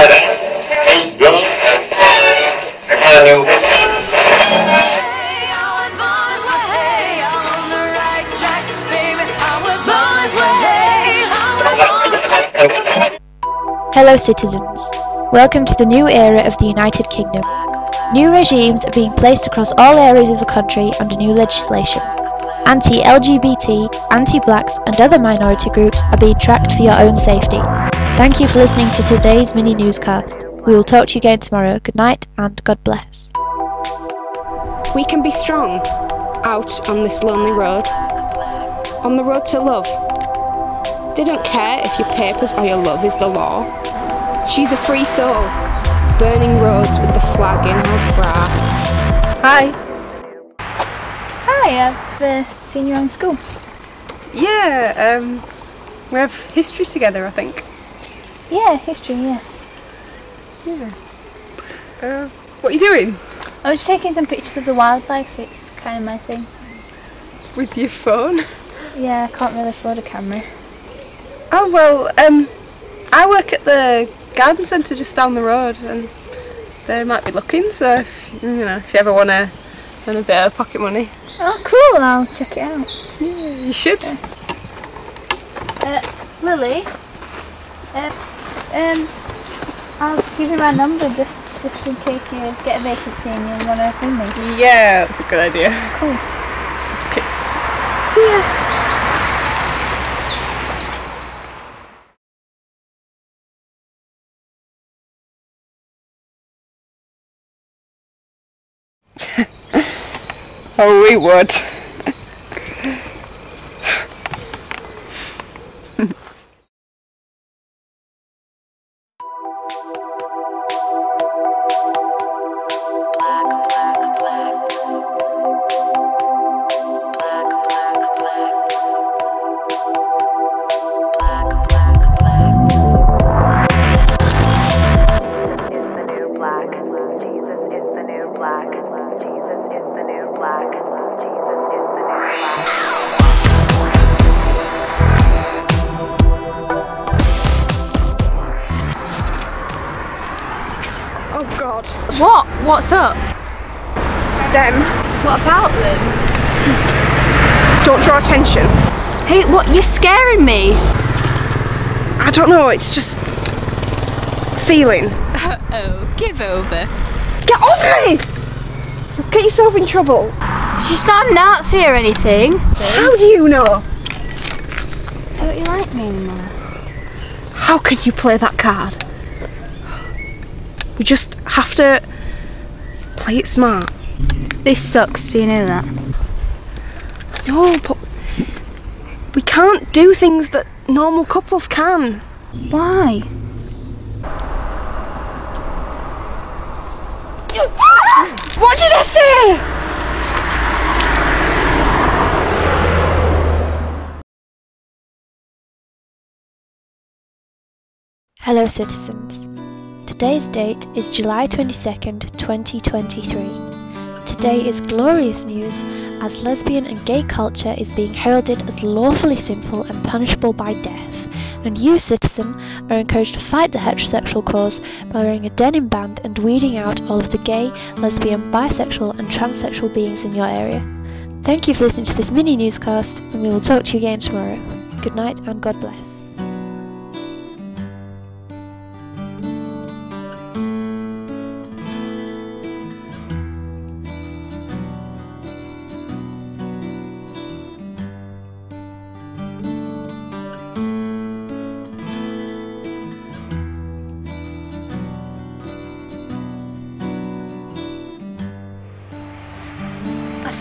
United Kingdom and new Hello, citizens. Welcome to the new era of the United Kingdom. New regimes are being placed across all areas of the country under new legislation. Anti LGBT, anti blacks, and other minority groups are being tracked for your own safety. Thank you for listening to today's mini newscast. We will talk to you again tomorrow. Good night and God bless. We can be strong out on this lonely road, on the road to love. They don't care if your papers or your love is the law. She's a free soul, burning roads with the flag in her bra. Hi. Hi, I've uh, seen you around school. Yeah, um, we have history together, I think. Yeah, history, yeah. Yeah. Uh, what are you doing? I was taking some pictures of the wildlife, it's kind of my thing. With your phone? Yeah, I can't really afford a camera. Oh, well, um, I work at the garden centre just down the road and they might be looking, so if, you know, if you ever want to earn a bit of pocket money. Oh, cool, I'll check it out. Yeah, you should. Uh, Lily, uh, um, I'll give you my number just, just in case you get a vacancy and you want to ring me. Yeah, that's a good idea. Cool. Okay. See ya. Oh, we would. What? What's up? Them. What about them? Don't draw attention. Hey, what? You're scaring me. I don't know, it's just. feeling. Oh, give over. Get off me! Get yourself in trouble. She's not Nazi or anything. How do you know? Don't you like me anymore? How can you play that card? We just have to play it smart. This sucks, do you know that? No, but we can't do things that normal couples can. Why? What did I say? Hello, citizens. Today's date is July 22nd, 2023. Today is glorious news as lesbian and gay culture is being heralded as lawfully sinful and punishable by death. And you, citizen, are encouraged to fight the heterosexual cause by wearing a denim band and weeding out all of the gay, lesbian, bisexual, and transsexual beings in your area. Thank you for listening to this mini newscast, and we will talk to you again tomorrow. Good night and God bless.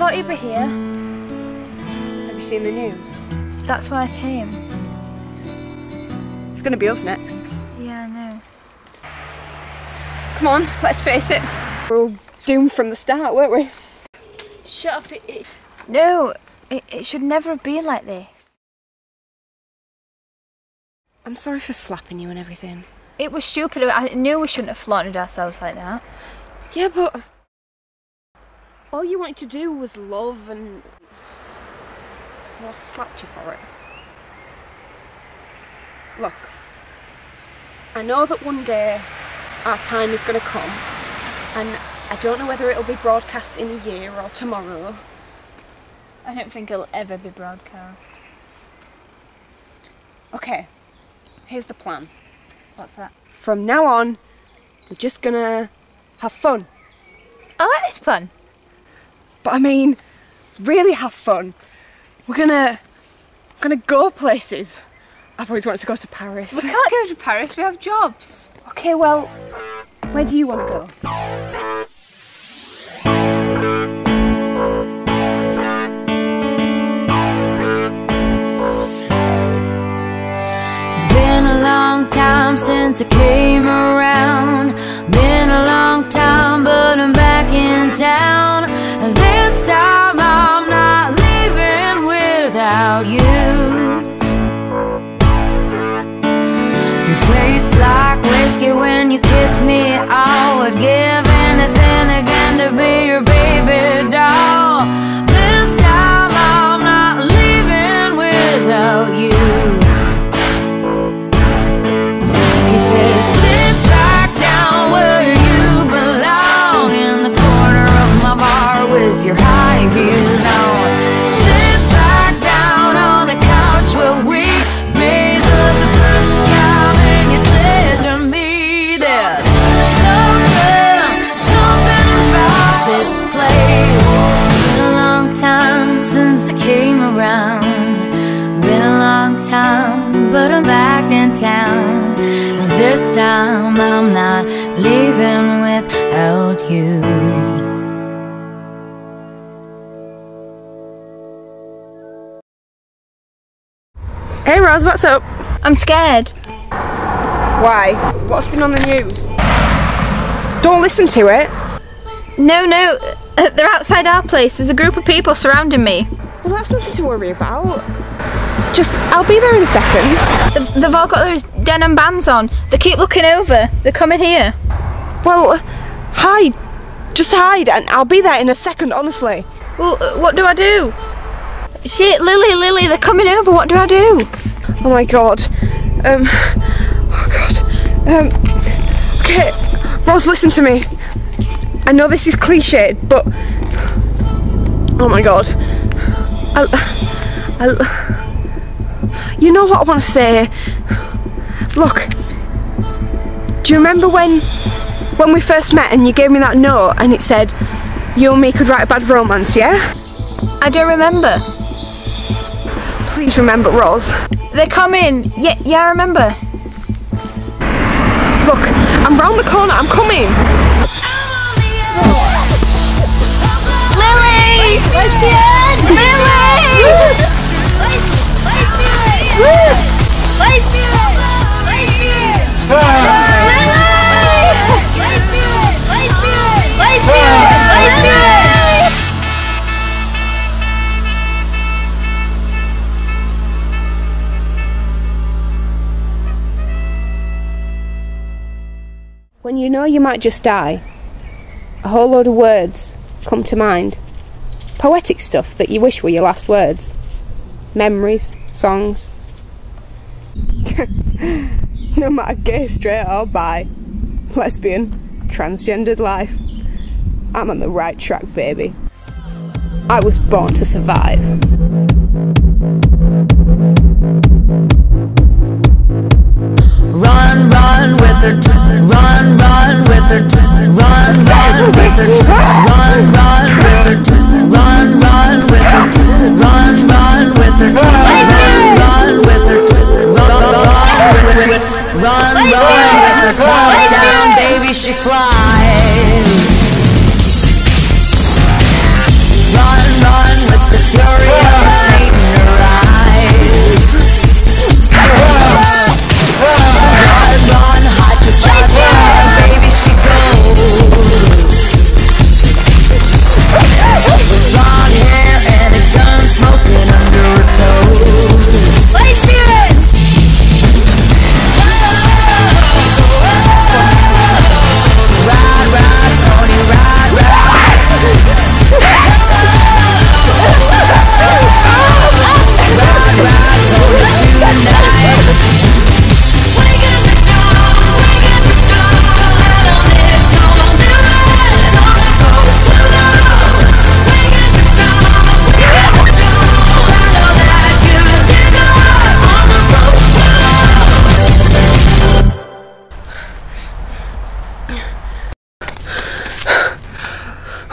Thought you'd be here. Have you seen the news? That's why I came. It's going to be us next. Yeah, I know. Come on, let's face it. We're all doomed from the start, weren't we? Shut up. It, it... No, it, it should never have been like this. I'm sorry for slapping you and everything. It was stupid. I knew we shouldn't have flaunted ourselves like that. Yeah, but all you wanted to do was love and well, I slapped you for it. Look, I know that one day our time is going to come, and I don't know whether it'll be broadcast in a year or tomorrow. I don't think it'll ever be broadcast. Okay, here's the plan. What's that? From now on, we're just gonna have fun. I like this fun. But I mean, really have fun. We're gonna gonna go places. I've always wanted to go to Paris. We can't go to Paris, we have jobs. Okay, well, where do you want to go? It's been a long time since I came around. Been a long time, but I'm back in town. Whiskey when you kiss me. I would give anything again to be your baby doll. Roz, what's up? I'm scared. Why? What's been on the news? Don't listen to it. No, no, uh, they're outside our place. There's a group of people surrounding me. Well, that's nothing to worry about. Just, I'll be there in a second. They've, they've all got those denim bands on. They keep looking over. They're coming here. Well, hide. Just hide, and I'll be there in a second, honestly. Well, uh, what do I do? Shit, Lily, Lily, they're coming over. What do I do? Oh my god. Um, oh god. Um, okay, Roz, listen to me. I know this is cliched, but oh my god. I, I, you know what I want to say. Look, do you remember when when we first met and you gave me that note and it said you and me could write a bad romance, yeah? I don't remember. Please remember, Roz. They're coming. Yeah, yeah, I remember. Look, I'm round the corner. I'm coming. Lily! Lesbian! Lily! When you know you might just die, a whole load of words come to mind. Poetic stuff that you wish were your last words. Memories, songs. no matter gay, straight, or bi, lesbian, transgendered life, I'm on the right track, baby. I was born to survive. Run, run with her, run, run with her,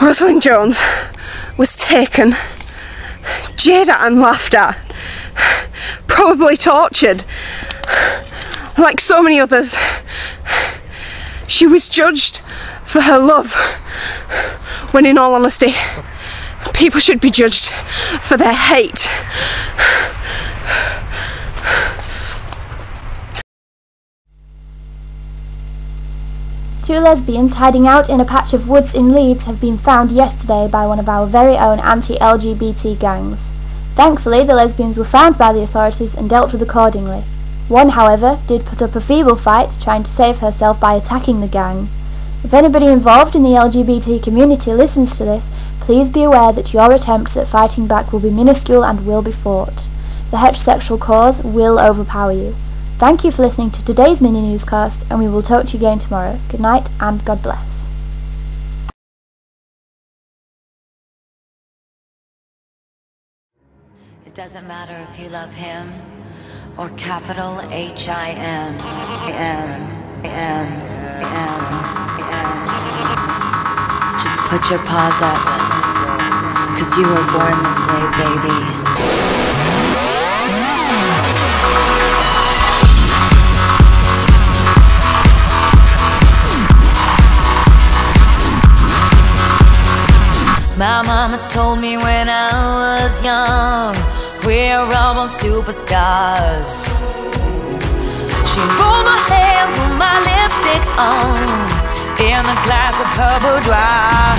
Rosalind Jones was taken, jeered at and laughed at, probably tortured, like so many others. She was judged for her love, when in all honesty, people should be judged for their hate. Two lesbians hiding out in a patch of woods in Leeds have been found yesterday by one of our very own anti-LGBT gangs. Thankfully, the lesbians were found by the authorities and dealt with accordingly. One, however, did put up a feeble fight, trying to save herself by attacking the gang. If anybody involved in the LGBT community listens to this, please be aware that your attempts at fighting back will be minuscule and will be fought. The heterosexual cause will overpower you. Thank you for listening to today's mini newscast, and we will talk to you again tomorrow. Good night and God bless. It doesn't matter if you love him or capital H I M M M M. Just put your paws up, cause you were born this way, baby. My mama told me when I was young, we're all born superstars. She rolled my hair, put my lipstick on, in a glass of her boudoir.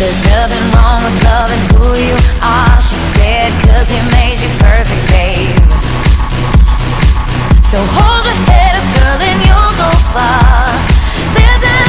There's nothing wrong with loving who you are, she said, cause he made you perfect, babe. So hold your head up, girl, and you'll go far. Listen